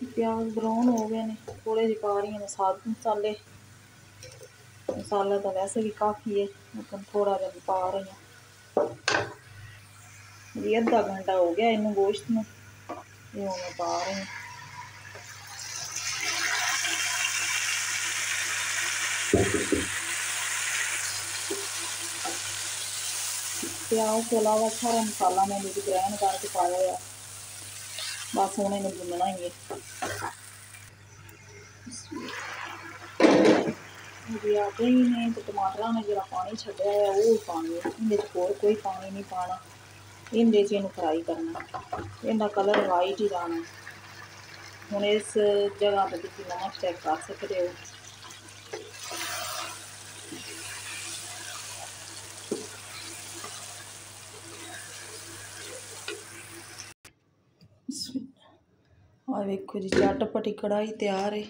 प्याज ब्राउन हो गए हैं थोड़े जी पा रही है मसाले मसाले मसाला तो वैसे भी काफ़ी है लेकिन थोड़ा जहा पा रही हूँ ये अद्धा घंटा हो गया इन गोश्त में ये हम पा रही हूँ प्याज के अलावा सारा मसाला मैंने ग्रहण करके पाया हुआ बस हूँ इन्हें भुनना ही है दही ने तो टमाटर ने जो पानी छोड़ा है, वो ही। पानी इन होर कोई पानी नहीं पाना। इन्हें से इनू फ्राई करना। इनका कलर वाइट ही जाना। हूँ इस जगह पर नमक चेक कर सकते हो। ਆਹ ਵੇਖੋ ਜੀ ਚਟਪਟੀ ਕੜਾਹੀ ਤਿਆਰ ਹੈ